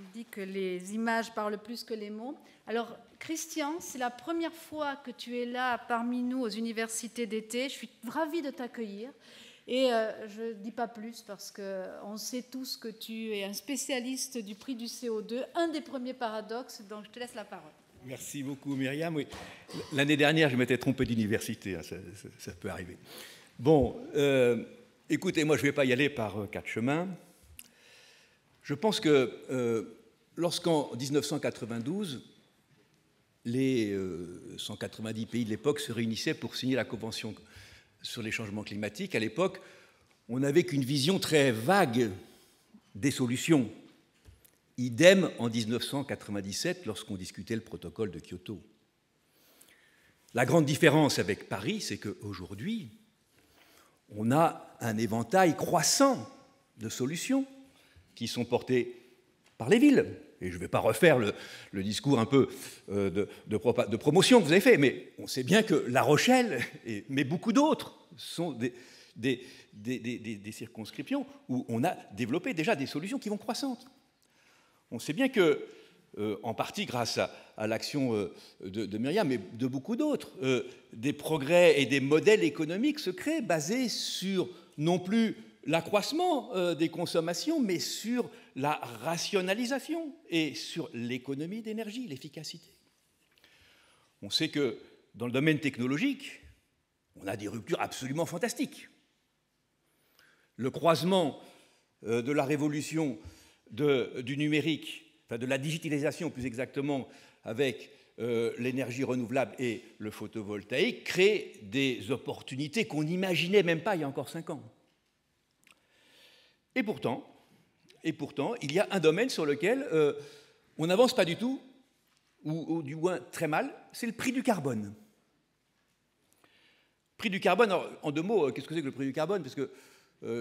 On dit que les images parlent plus que les mots. Alors, Christian, c'est la première fois que tu es là parmi nous aux universités d'été. Je suis ravie de t'accueillir. Et euh, je ne dis pas plus parce qu'on sait tous que tu es un spécialiste du prix du CO2, un des premiers paradoxes, donc je te laisse la parole. Merci beaucoup Myriam. Oui. L'année dernière, je m'étais trompé d'université, hein, ça, peut arriver. Bon, euh, écoutez, moi je ne vais pas y aller par euh, quatre chemins. Je pense que euh, lorsqu'en 1992, les 190 pays de l'époque se réunissaient pour signer la Convention sur les changements climatiques, à l'époque, on n'avait qu'une vision très vague des solutions Idem en 1997 lorsqu'on discutait le protocole de Kyoto. La grande différence avec Paris, c'est qu'aujourd'hui, on a un éventail croissant de solutions qui sont portées par les villes. Et je ne vais pas refaire le, discours un peu euh, de, promotion que vous avez fait, mais on sait bien que La Rochelle, mais beaucoup d'autres, sont des, circonscriptions où on a développé déjà des solutions qui vont croissantes. On sait bien que, euh, en partie grâce à, l'action euh, de, Myriam, mais de beaucoup d'autres, des progrès et des modèles économiques se créent basés sur non plus l'accroissement des consommations, mais sur la rationalisation et sur l'économie d'énergie, l'efficacité. On sait que dans le domaine technologique, on a des ruptures absolument fantastiques. Le croisement de la révolution du numérique, enfin de la digitalisation plus exactement, avec euh, l'énergie renouvelable et le photovoltaïque, crée des opportunités qu'on n'imaginait même pas il y a encore cinq ans. Et pourtant, il y a un domaine sur lequel euh, on n'avance pas du tout, ou, du moins très mal, c'est le prix du carbone. Prix du carbone, en deux mots, euh, qu'est-ce que c'est que le prix du carbone? Parce que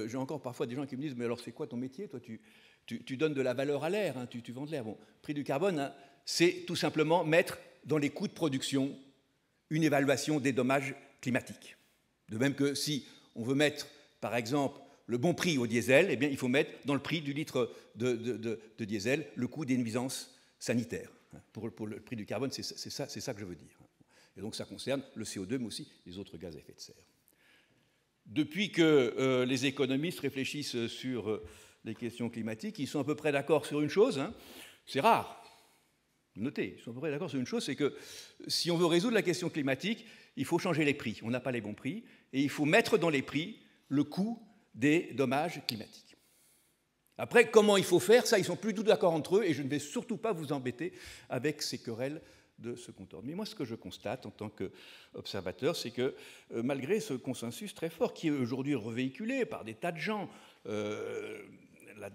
j'ai encore parfois des gens qui me disent, mais alors c'est quoi ton métier Toi, tu, tu, donnes de la valeur à l'air, hein, tu, vends de l'air. Bon, prix du carbone, hein, c'est tout simplement mettre dans les coûts de production une évaluation des dommages climatiques. De même que si on veut mettre, par exemple, le bon prix au diesel, eh bien, il faut mettre dans le prix du litre de, diesel le coût des nuisances sanitaires. Pour, le prix du carbone, c'est ça, ça, que je veux dire. Et donc ça concerne le CO2, mais aussi les autres gaz à effet de serre. Depuis que euh, les économistes réfléchissent sur euh, les questions climatiques, ils sont à peu près d'accord sur une chose, hein. c'est rare. Notez, ils sont à peu près d'accord sur une chose, c'est que si on veut résoudre la question climatique, il faut changer les prix. On n'a pas les bons prix, et il faut mettre dans les prix le coût des dommages climatiques. Après, comment il faut faire, ça, ils sont plus tout d'accord entre eux, et je ne vais surtout pas vous embêter avec ces querelles de ce compteur. Mais moi, ce que je constate en tant qu'observateur, c'est que euh, malgré ce consensus très fort, qui est aujourd'hui revéhiculé par des tas de gens, euh,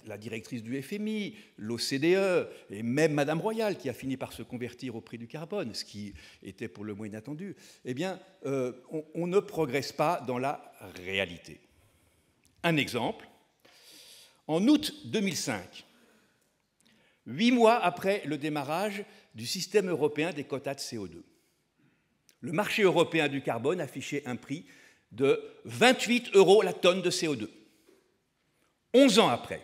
la, directrice du FMI, l'OCDE, et même Madame Royal, qui a fini par se convertir au prix du carbone, ce qui était pour le moins inattendu, eh bien, euh, on, ne progresse pas dans la réalité. Un exemple, en août 2005, huit mois après le démarrage du système européen des quotas de CO2, le marché européen du carbone affichait un prix de 28 euros la tonne de CO2. Onze ans après,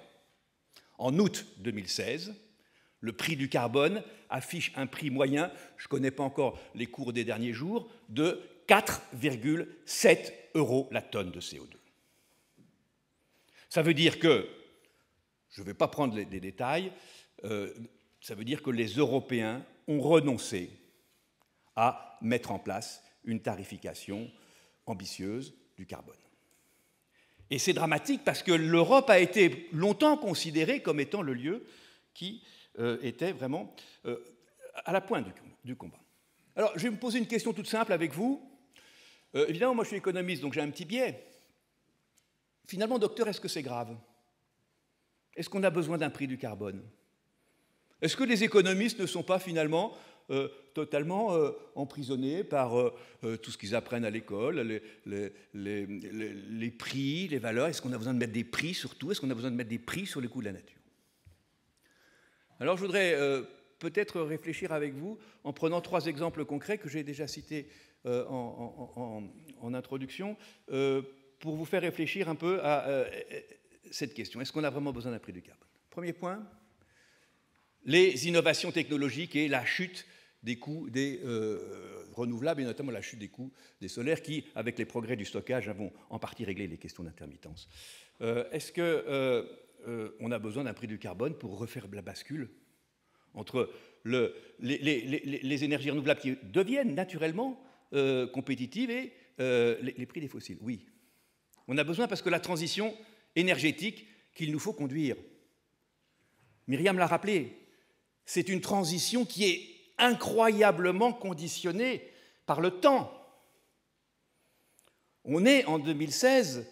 en août 2016, le prix du carbone affiche un prix moyen, je ne connais pas encore les cours des derniers jours, de 4,7 euros la tonne de CO2. Ça veut dire que, je ne vais pas prendre les, détails, euh, ça veut dire que les Européens ont renoncé à mettre en place une tarification ambitieuse du carbone. Et c'est dramatique parce que l'Europe a été longtemps considérée comme étant le lieu qui euh, était vraiment euh, à la pointe du, combat. Alors, je vais me poser une question toute simple avec vous. Évidemment, moi je suis économiste, donc j'ai un petit biais. Finalement, docteur, est-ce que c'est grave? Est-ce qu'on a besoin d'un prix du carbone? Est-ce que les économistes ne sont pas finalement euh, totalement euh, emprisonnés par euh, tout ce qu'ils apprennent à l'école, les, prix, les valeurs? Est-ce qu'on a besoin de mettre des prix sur tout Est-ce qu'on a besoin de mettre des prix sur les coûts de la nature? Alors je voudrais peut-être réfléchir avec vous en prenant trois exemples concrets que j'ai déjà cités en, introduction pour vous faire réfléchir un peu à cette question. Est-ce qu'on a vraiment besoin d'un prix du carbone? Premier point, les innovations technologiques et la chute des coûts des euh, renouvelables et notamment la chute des coûts des solaires qui, avec les progrès du stockage, vont en partie régler les questions d'intermittence. Euh, est-ce qu'on euh, a besoin d'un prix du carbone pour refaire la bascule entre le, les, énergies renouvelables qui deviennent naturellement compétitives et les prix des fossiles? Oui. On a besoin parce que la transition énergétique qu'il nous faut conduire, Myriam l'a rappelé, c'est une transition qui est incroyablement conditionnée par le temps. On est en 2016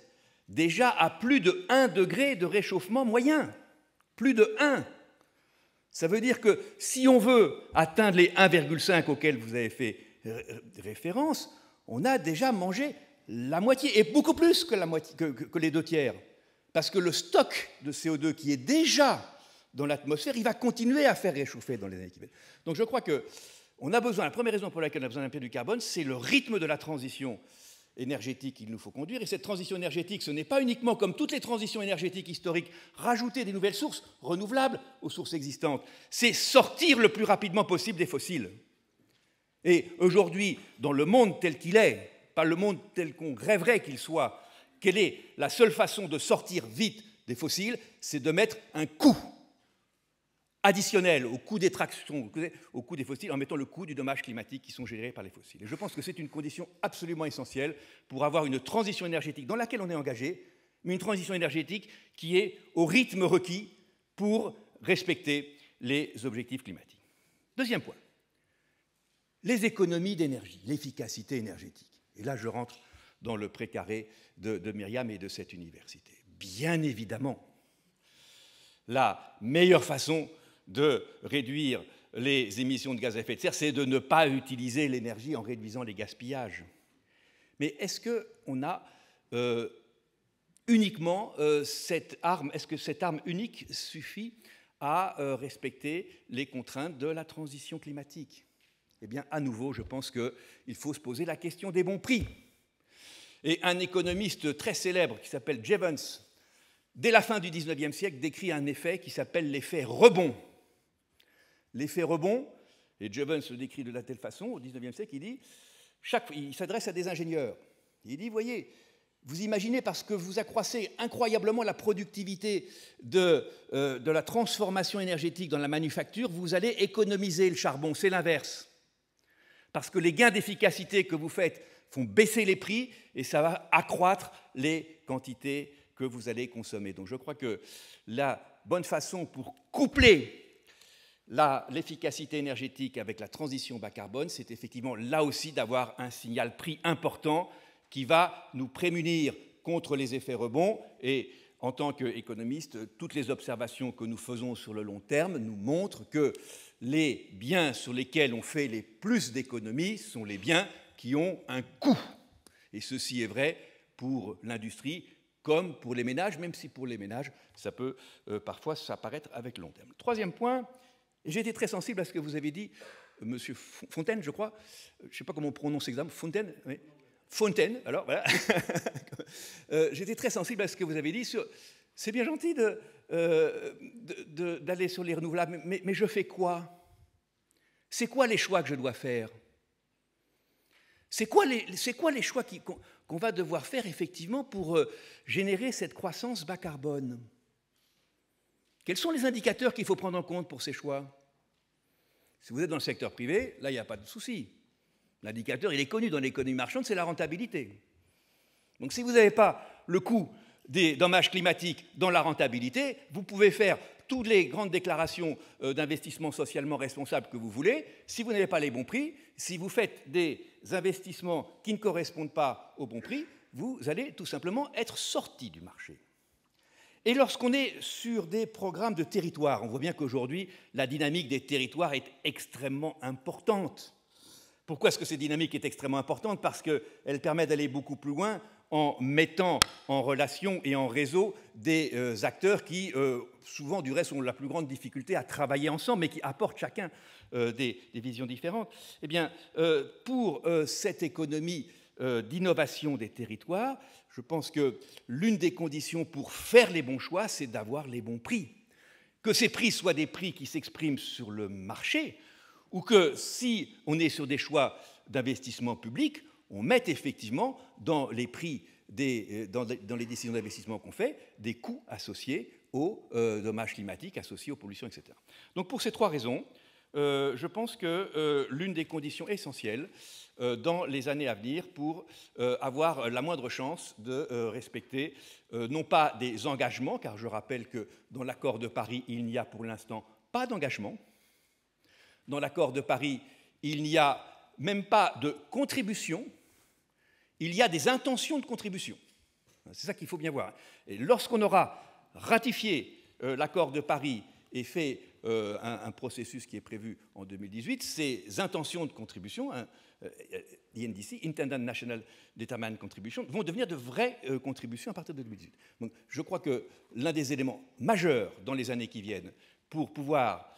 déjà à plus de 1 degré de réchauffement moyen. Plus de 1. Ça veut dire que si on veut atteindre les 1,5 auxquels vous avez fait référence, on a déjà mangé la moitié, et beaucoup plus que, que les deux tiers. Parce que le stock de CO2 qui est déjà dans l'atmosphère, il va continuer à faire réchauffer dans les années qui viennent. Donc je crois que on a besoin, la première raison pour laquelle on a besoin d'un prix du carbone, c'est le rythme de la transition énergétique qu'il nous faut conduire. Et cette transition énergétique, ce n'est pas uniquement, comme toutes les transitions énergétiques historiques, rajouter des nouvelles sources renouvelables aux sources existantes. C'est sortir le plus rapidement possible des fossiles. Et aujourd'hui, dans le monde tel qu'il est, pas le monde tel qu'on rêverait qu'il soit, quelle est la seule façon de sortir vite des fossiles C'est de mettre un coût additionnel au coût des tractions, au coût des fossiles, en mettant le coût du dommage climatique qui sont gérés par les fossiles. Et je pense que c'est une condition absolument essentielle pour avoir une transition énergétique dans laquelle on est engagé, mais une transition énergétique qui est au rythme requis pour respecter les objectifs climatiques. Deuxième point, les économies d'énergie, l'efficacité énergétique. Et là, je rentre dans le précaré de, Myriam et de cette université. Bien évidemment, la meilleure façon de réduire les émissions de gaz à effet de serre, c'est de ne pas utiliser l'énergie en réduisant les gaspillages. Mais est-ce qu'on a euh, uniquement euh, cette arme, est-ce que cette arme unique suffit à euh, respecter les contraintes de la transition climatique? Eh bien, à nouveau, je pense qu'il faut se poser la question des bons prix. Et un économiste très célèbre qui s'appelle Jevons, dès la fin du XIXe siècle, décrit un effet qui s'appelle l'effet rebond. L'effet rebond, et Jevons le décrit de la telle façon au XIXe siècle, il dit, chaque, il s'adresse à des ingénieurs. Il dit, voyez, vous imaginez parce que vous accroissez incroyablement la productivité de, euh, de la transformation énergétique dans la manufacture, vous allez économiser le charbon. C'est l'inverse. Parce que les gains d'efficacité que vous faites font baisser les prix et ça va accroître les quantités que vous allez consommer. Donc je crois que la bonne façon pour coupler l'efficacité énergétique avec la transition bas carbone, c'est effectivement là aussi d'avoir un signal prix important qui va nous prémunir contre les effets rebonds. Et en tant qu'économiste, toutes les observations que nous faisons sur le long terme nous montrent que les biens sur lesquels on fait les plus d'économies sont les biens qui ont un coût. Et ceci est vrai pour l'industrie comme pour les ménages, même si pour les ménages, ça peut euh, parfois s'apparaître avec long terme. Troisième point, j'ai été très sensible à ce que vous avez dit, euh, Monsieur Fontaine, je crois. Euh, je ne sais pas comment on prononce l'examen. Fontaine. Fontaine, alors voilà. euh, J'étais très sensible à ce que vous avez dit sur. C'est bien gentil d'aller euh, de, de, sur les renouvelables, mais, je fais quoi? C'est quoi les choix que je dois faire? C'est quoi, quoi, les choix qu'on qu va devoir faire effectivement pour euh, générer cette croissance bas carbone? Quels sont les indicateurs qu'il faut prendre en compte pour ces choix? Si vous êtes dans le secteur privé, là, il n'y a pas de souci. L'indicateur, il est connu dans l'économie marchande, c'est la rentabilité. Donc si vous n'avez pas le coût des dommages climatiques dans la rentabilité, vous pouvez faire toutes les grandes déclarations euh, d'investissement socialement responsable que vous voulez. Si vous n'avez pas les bons prix, si vous faites des investissements qui ne correspondent pas aux bons prix, vous allez tout simplement être sorti du marché. Et lorsqu'on est sur des programmes de territoire, on voit bien qu'aujourd'hui, la dynamique des territoires est extrêmement importante. Pourquoi est-ce que cette dynamique est extrêmement importante? Parce qu'elle permet d'aller beaucoup plus loin en mettant en relation et en réseau des euh, acteurs qui, euh, souvent du reste, ont la plus grande difficulté à travailler ensemble, mais qui apportent chacun euh, des, des, visions différentes. Eh bien, pour cette économie d'innovation des territoires, je pense que l'une des conditions pour faire les bons choix, c'est d'avoir les bons prix. que ces prix soient des prix qui s'expriment sur le marché, ou que si on est sur des choix d'investissement public, on mette effectivement dans les prix, euh, dans, les décisions d'investissement qu'on fait, des coûts associés aux euh, dommages climatiques, associés aux pollutions, etc. Donc pour ces trois raisons, euh, je pense que l'une des conditions essentielles dans les années à venir pour avoir la moindre chance de respecter non pas des engagements, car je rappelle que dans l'accord de Paris, il n'y a pour l'instant pas d'engagement, dans l'accord de Paris, il n'y a même pas de contribution, il y a des intentions de contribution. C'est ça qu'il faut bien voir. Et lorsqu'on aura ratifié euh, l'accord de Paris et fait euh, un, processus qui est prévu en 2018, ces intentions de contribution, hein, euh, INDC, Intended National Determined Contribution, vont devenir de vraies contributions à partir de 2018. Donc, je crois que l'un des éléments majeurs dans les années qui viennent pour pouvoir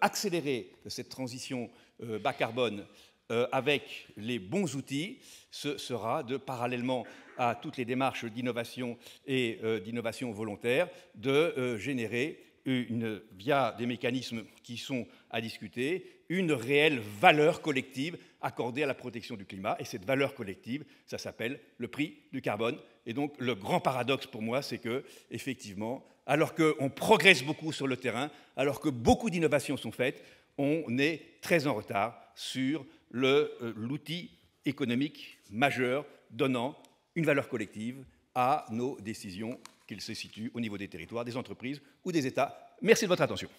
accélérer cette transition bas carbone euh, avec les bons outils, ce sera de, parallèlement à toutes les démarches d'innovation et euh, d'innovation volontaire, de euh, générer via des mécanismes qui sont à discuter, une réelle valeur collective accordée à la protection du climat. Et cette valeur collective, ça s'appelle le prix du carbone. Et donc le grand paradoxe pour moi, c'est que, effectivement, alors qu'on progresse beaucoup sur le terrain, alors que beaucoup d'innovations sont faites, on est très en retard sur euh, l'outil économique majeur donnant une valeur collective à nos décisions, qu'elles se situent au niveau des territoires, des entreprises ou des États. Merci de votre attention.